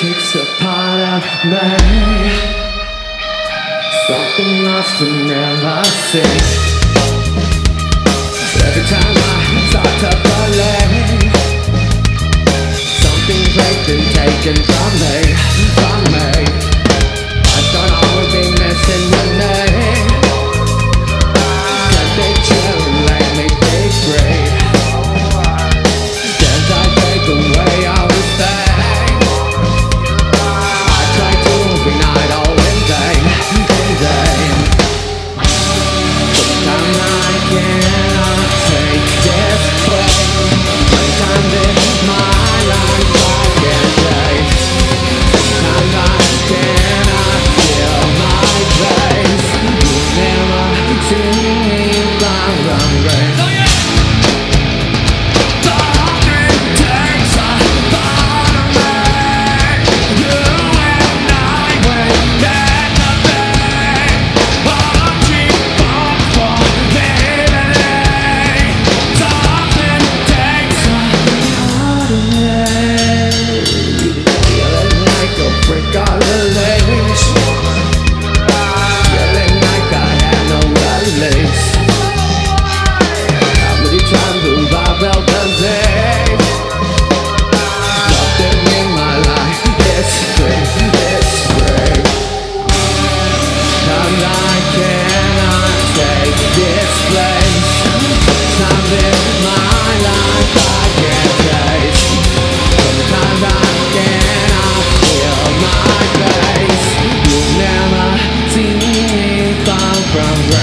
takes a part of me. Something lost and never seen Every time I start to believe been raped and taken from me, from me.